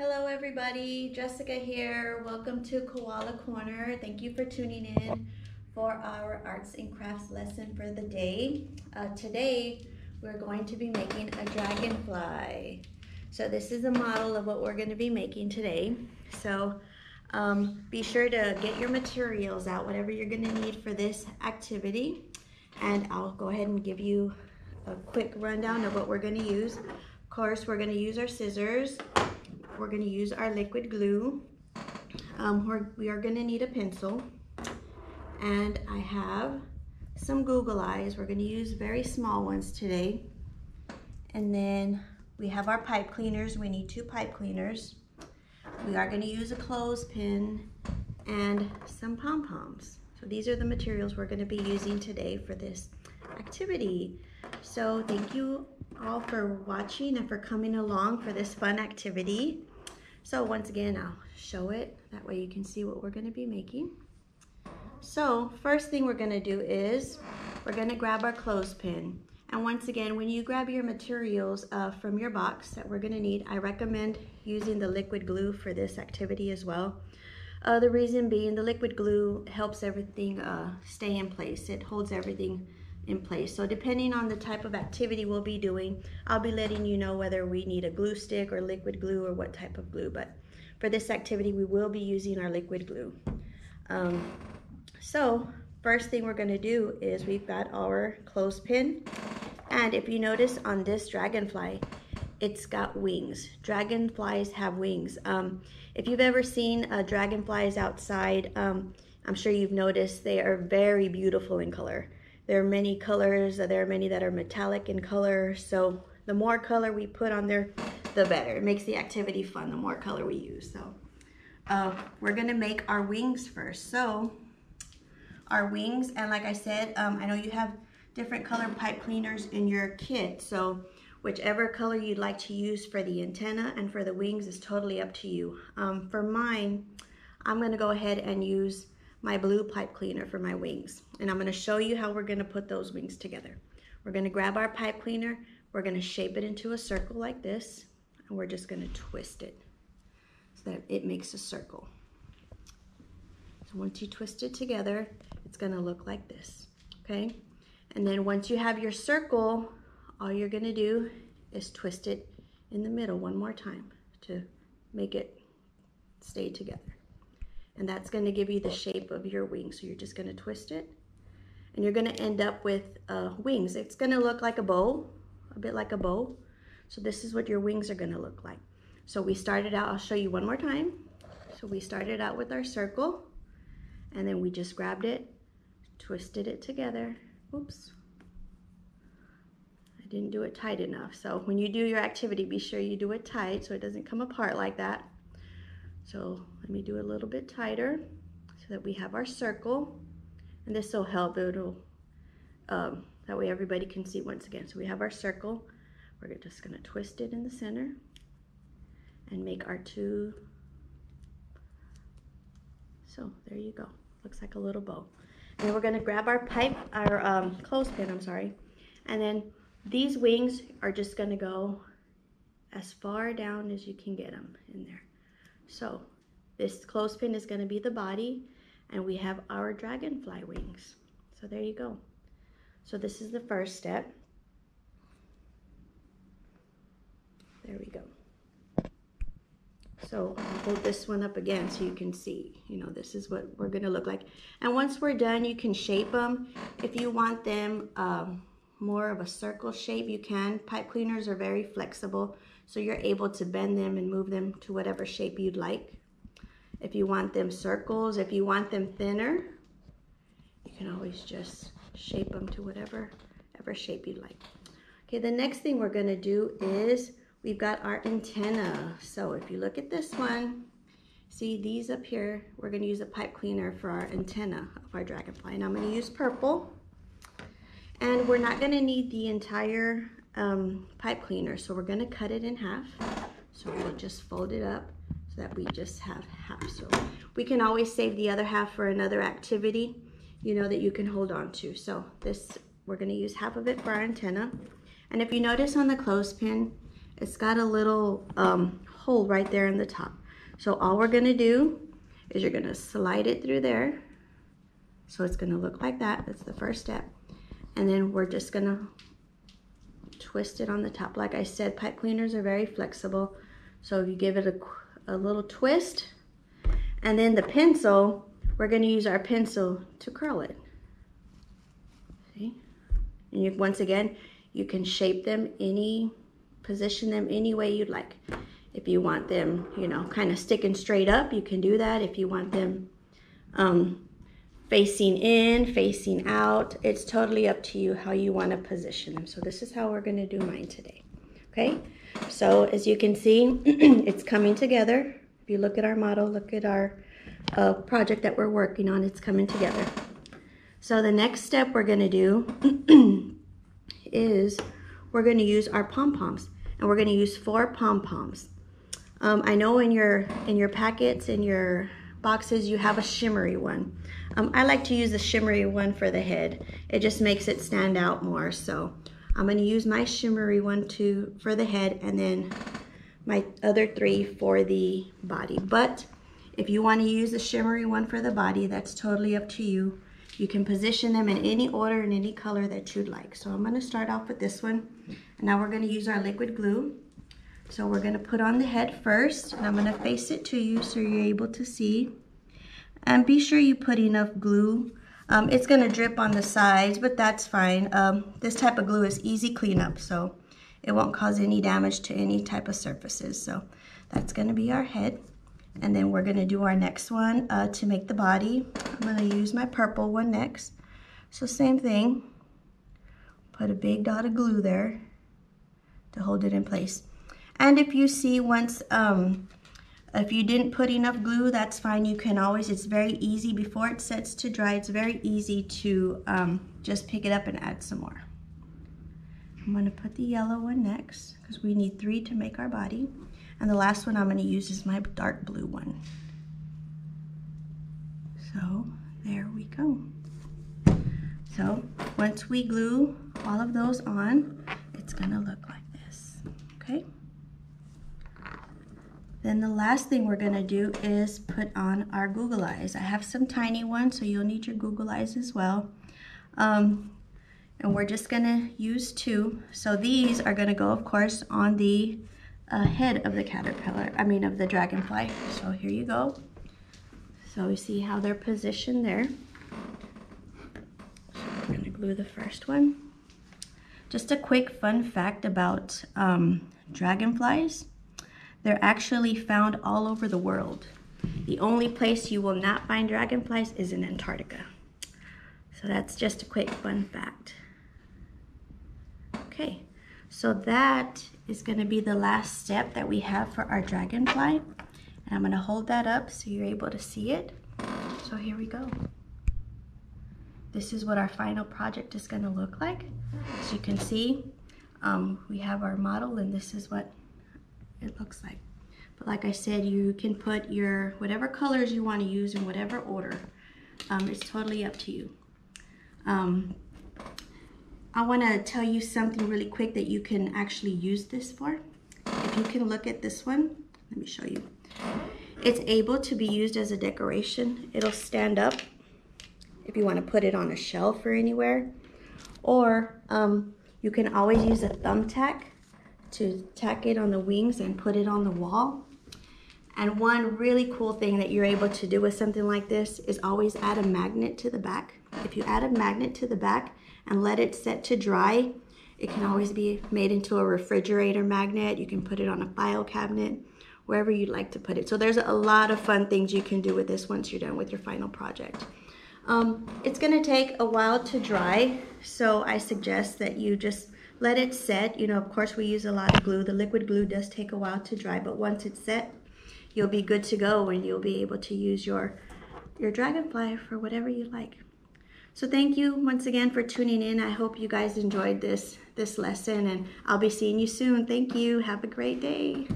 Hello everybody, Jessica here. Welcome to Koala Corner. Thank you for tuning in for our arts and crafts lesson for the day. Uh, today, we're going to be making a dragonfly. So this is a model of what we're gonna be making today. So um, be sure to get your materials out, whatever you're gonna need for this activity. And I'll go ahead and give you a quick rundown of what we're gonna use. Of course, we're gonna use our scissors, we're going to use our liquid glue. Um, we're, we are going to need a pencil. And I have some Google Eyes. We're going to use very small ones today. And then we have our pipe cleaners. We need two pipe cleaners. We are going to use a clothespin and some pom-poms. So these are the materials we're going to be using today for this activity. So thank you all for watching and for coming along for this fun activity. So once again, I'll show it. That way you can see what we're gonna be making. So first thing we're gonna do is we're gonna grab our clothespin. And once again, when you grab your materials uh, from your box that we're gonna need, I recommend using the liquid glue for this activity as well. Uh, the reason being the liquid glue helps everything uh, stay in place. It holds everything in place. So depending on the type of activity we'll be doing, I'll be letting you know whether we need a glue stick or liquid glue or what type of glue. But for this activity, we will be using our liquid glue. Um, so first thing we're gonna do is we've got our clothespin. And if you notice on this dragonfly, it's got wings. Dragonflies have wings. Um, if you've ever seen uh, dragonflies outside, um, I'm sure you've noticed they are very beautiful in color. There are many colors. There are many that are metallic in color. So the more color we put on there, the better. It makes the activity fun, the more color we use. So uh, we're gonna make our wings first. So our wings, and like I said, um, I know you have different color pipe cleaners in your kit. So whichever color you'd like to use for the antenna and for the wings is totally up to you. Um, for mine, I'm gonna go ahead and use my blue pipe cleaner for my wings. And I'm gonna show you how we're gonna put those wings together. We're gonna grab our pipe cleaner, we're gonna shape it into a circle like this, and we're just gonna twist it so that it makes a circle. So once you twist it together, it's gonna look like this, okay? And then once you have your circle, all you're gonna do is twist it in the middle one more time to make it stay together and that's going to give you the shape of your wing. So you're just going to twist it and you're going to end up with uh, wings. It's going to look like a bow, a bit like a bow. So this is what your wings are going to look like. So we started out, I'll show you one more time. So we started out with our circle and then we just grabbed it, twisted it together. Oops. I didn't do it tight enough. So when you do your activity, be sure you do it tight so it doesn't come apart like that. So let me do a little bit tighter so that we have our circle. And this will help, it'll, um, that way everybody can see once again. So we have our circle. We're just gonna twist it in the center and make our two. So there you go. Looks like a little bow. And we're gonna grab our pipe, our um, clothespin, I'm sorry. And then these wings are just gonna go as far down as you can get them in there. So this clothespin is going to be the body and we have our dragonfly wings. So there you go. So this is the first step. There we go. So I'll hold this one up again so you can see, you know, this is what we're gonna look like. And once we're done, you can shape them. If you want them um, more of a circle shape, you can. Pipe cleaners are very flexible. So you're able to bend them and move them to whatever shape you'd like. If you want them circles, if you want them thinner, you can always just shape them to whatever, whatever shape you'd like. Okay, the next thing we're gonna do is we've got our antenna. So if you look at this one, see these up here, we're gonna use a pipe cleaner for our antenna of our dragonfly. And I'm gonna use purple. And we're not gonna need the entire um, pipe cleaner. So we're gonna cut it in half. So we'll just fold it up so that we just have half. So we can always save the other half for another activity, you know, that you can hold on to. So this, we're gonna use half of it for our antenna. And if you notice on the clothespin, it's got a little um, hole right there in the top. So all we're gonna do is you're gonna slide it through there. So it's gonna look like that, that's the first step. And then we're just gonna twist it on the top. Like I said, pipe cleaners are very flexible. So if you give it a, a little twist, and then the pencil, we're gonna use our pencil to curl it. See? And you, once again, you can shape them any, position them any way you'd like. If you want them, you know, kind of sticking straight up, you can do that. If you want them um, facing in, facing out, it's totally up to you how you want to position them. So this is how we're going to do mine today. Okay, so as you can see, it's coming together. If you look at our model, look at our uh, project that we're working on, it's coming together. So the next step we're going to do is we're going to use our pom-poms and we're going to use four pom-poms. Um, I know in your in your packets, in your boxes, you have a shimmery one. Um, I like to use the shimmery one for the head. It just makes it stand out more. So I'm gonna use my shimmery one to for the head and then my other three for the body. But if you wanna use the shimmery one for the body, that's totally up to you. You can position them in any order and any color that you'd like. So I'm gonna start off with this one. And now we're gonna use our liquid glue. So we're gonna put on the head first, and I'm gonna face it to you so you're able to see. And be sure you put enough glue. Um, it's gonna drip on the sides, but that's fine. Um, this type of glue is easy cleanup, so it won't cause any damage to any type of surfaces. So that's gonna be our head. And then we're gonna do our next one uh, to make the body. I'm gonna use my purple one next. So same thing, put a big dot of glue there to hold it in place. And if you see once, um, if you didn't put enough glue, that's fine. You can always, it's very easy before it sets to dry, it's very easy to um, just pick it up and add some more. I'm gonna put the yellow one next because we need three to make our body. And the last one I'm gonna use is my dark blue one. So there we go. So once we glue all of those on, it's gonna look like this, okay? Then the last thing we're gonna do is put on our Google Eyes. I have some tiny ones, so you'll need your Google Eyes as well. Um, and we're just gonna use two. So these are gonna go, of course, on the uh, head of the caterpillar, I mean of the dragonfly. So here you go. So we see how they're positioned there. So we're gonna glue the first one. Just a quick fun fact about um, dragonflies. They're actually found all over the world. The only place you will not find dragonflies is in Antarctica. So that's just a quick fun fact. Okay, so that is gonna be the last step that we have for our dragonfly. And I'm gonna hold that up so you're able to see it. So here we go. This is what our final project is gonna look like. As you can see, um, we have our model and this is what it looks like. But like I said, you can put your whatever colors you want to use in whatever order. Um, it's totally up to you. Um, I want to tell you something really quick that you can actually use this for. If you can look at this one, let me show you. It's able to be used as a decoration. It'll stand up if you want to put it on a shelf or anywhere. Or um, you can always use a thumbtack to tack it on the wings and put it on the wall. And one really cool thing that you're able to do with something like this is always add a magnet to the back. If you add a magnet to the back and let it set to dry, it can always be made into a refrigerator magnet. You can put it on a file cabinet, wherever you'd like to put it. So there's a lot of fun things you can do with this once you're done with your final project. Um, it's gonna take a while to dry, so I suggest that you just let it set. You know, of course we use a lot of glue. The liquid glue does take a while to dry, but once it's set, you'll be good to go and you'll be able to use your, your dragonfly for whatever you like. So thank you once again for tuning in. I hope you guys enjoyed this, this lesson and I'll be seeing you soon. Thank you. Have a great day.